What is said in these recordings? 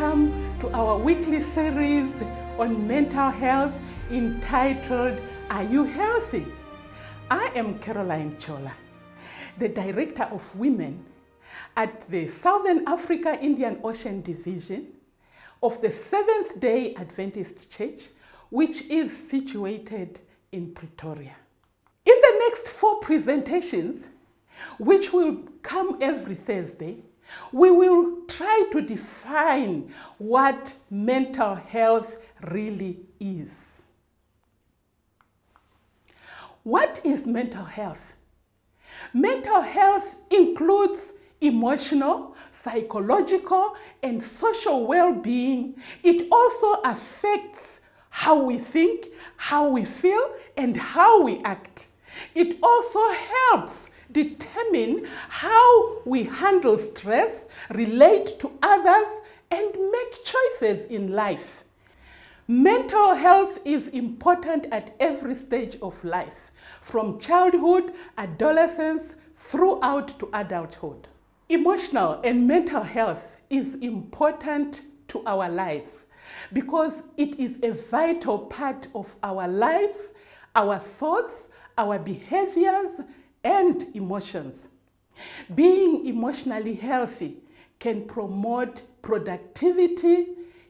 welcome to our weekly series on mental health entitled Are You Healthy? I am Caroline Chola, the Director of Women at the Southern Africa Indian Ocean Division of the Seventh day Adventist Church, which is situated in Pretoria. In the next four presentations, which will come every Thursday, we will try to define what mental health really is. What is mental health? Mental health includes emotional, psychological, and social well being. It also affects how we think, how we feel, and how we act. It also helps determine how we handle stress, relate to others, and make choices in life. Mental health is important at every stage of life, from childhood, adolescence, throughout to adulthood. Emotional and mental health is important to our lives because it is a vital part of our lives, our thoughts, our behaviors, and emotions. Being emotionally healthy can promote productivity,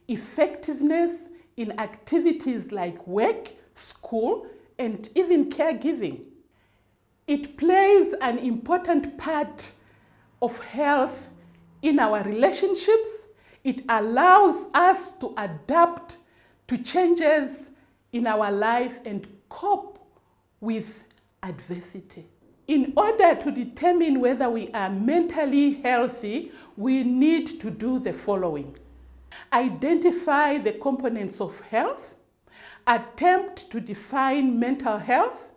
effectiveness in activities like work, school, and even caregiving. It plays an important part of health in our relationships. It allows us to adapt to changes in our life and cope with adversity. In order to determine whether we are mentally healthy, we need to do the following. Identify the components of health, attempt to define mental health,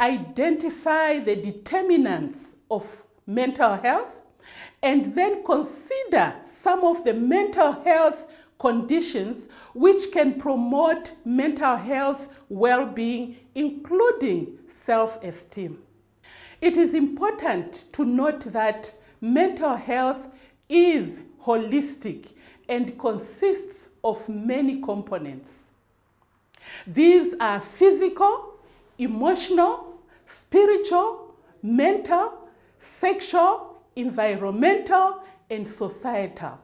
identify the determinants of mental health, and then consider some of the mental health conditions which can promote mental health well being, including self esteem. It is important to note that mental health is holistic and consists of many components. These are physical, emotional, spiritual, mental, sexual, environmental, and societal.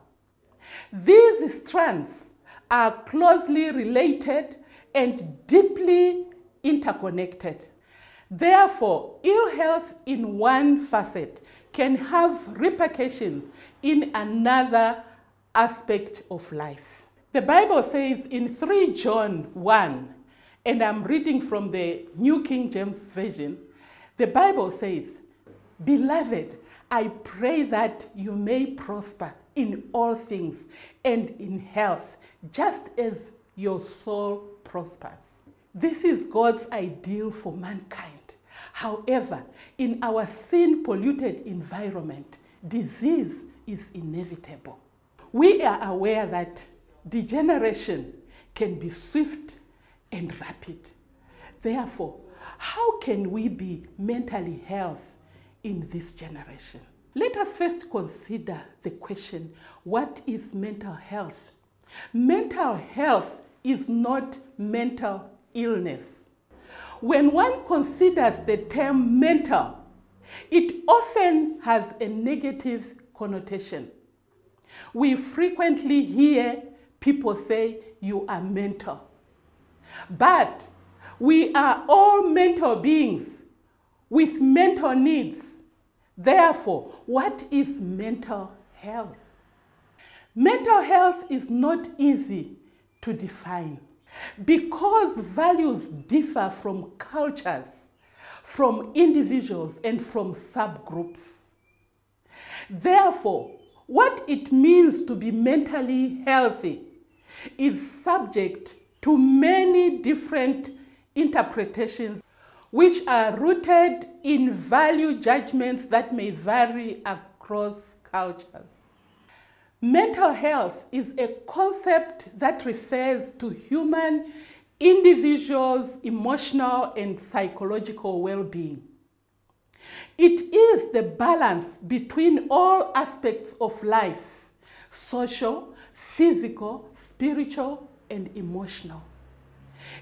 These strands are closely related and deeply interconnected. Therefore, ill health in one facet can have repercussions in another aspect of life. The Bible says in 3 John 1, and I'm reading from the New King James Version, the Bible says, Beloved, I pray that you may prosper in all things and in health, just as your soul prospers. This is God's ideal for mankind. However, in our sin polluted environment, disease is inevitable. We are aware that degeneration can be swift and rapid. Therefore, how can we be mentally healthy in this generation? Let us first consider the question what is mental health? Mental health is not mental illness. When one considers the term mental, it often has a negative connotation. We frequently hear people say, You are mental. But we are all mental beings with mental needs. Therefore, what is mental health? Mental health is not easy to define because values differ from cultures, from individuals, and from subgroups. Therefore, what it means to be mentally healthy is subject to many different interpretations which are rooted in value judgments that may vary across cultures. Mental health is a concept that refers to human individuals' emotional and psychological well being. It is the balance between all aspects of life social, physical, spiritual, and emotional.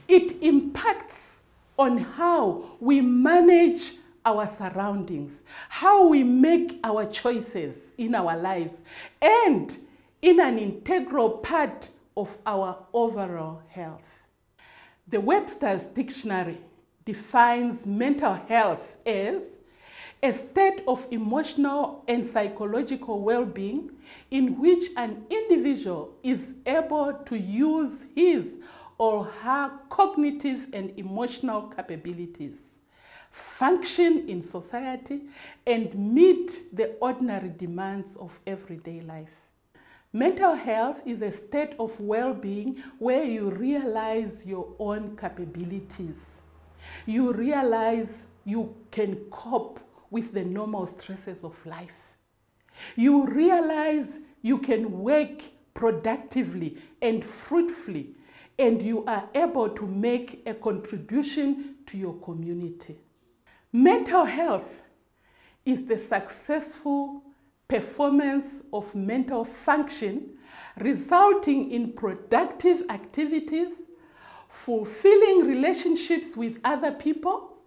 It impacts on how we manage our surroundings, how we make our choices in our lives, and in an integral part of our overall health. The Webster's Dictionary defines mental health as a state of emotional and psychological well being in which an individual is able to use his or her cognitive and emotional capabilities, function in society, and meet the ordinary demands of everyday life. Mental health is a state of well being where you realize your own capabilities. You realize you can cope with the normal stresses of life. You realize you can work productively and fruitfully, and you are able to make a contribution to your community. Mental health is the successful performance of mental function resulting in productive activities, fulfilling relationships with other people,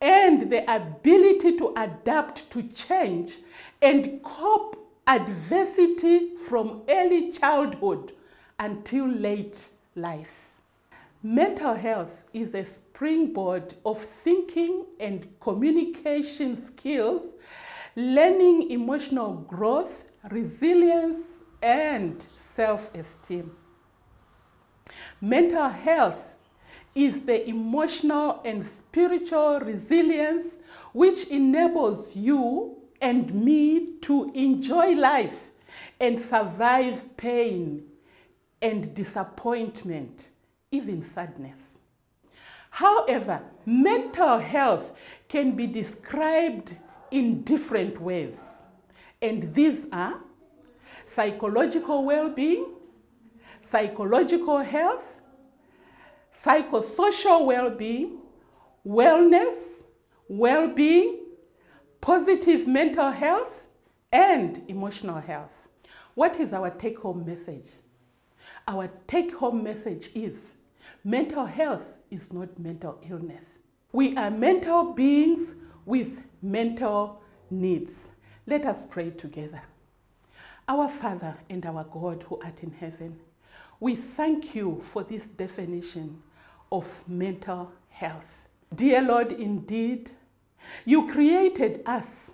and the ability to adapt to change and cope adversity from early childhood until late life. Mental health is a springboard of thinking and communication skills learning emotional growth, resilience, and self esteem. Mental health is the emotional and spiritual resilience which enables you and me to enjoy life and survive pain and disappointment, even sadness. However, mental health can be described in different ways. And these are psychological well being, psychological health, psychosocial well being, wellness, well being, positive mental health, and emotional health. What is our take home message? Our take home message is mental health is not mental illness. We are mental beings with mental needs. Let us pray together. Our Father and our God who art in heaven, we thank you for this definition of mental health. Dear Lord, indeed, you created us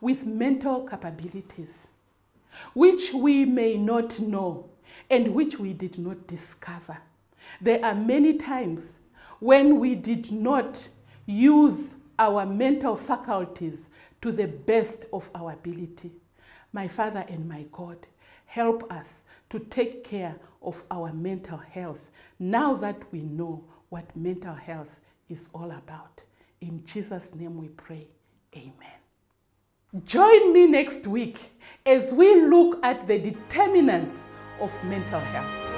with mental capabilities, which we may not know and which we did not discover. There are many times when we did not use our mental faculties to the best of our ability. My Father and my God, help us to take care of our mental health now that we know what mental health is all about. In Jesus' name we pray. Amen. Join me next week as we look at the determinants of mental health.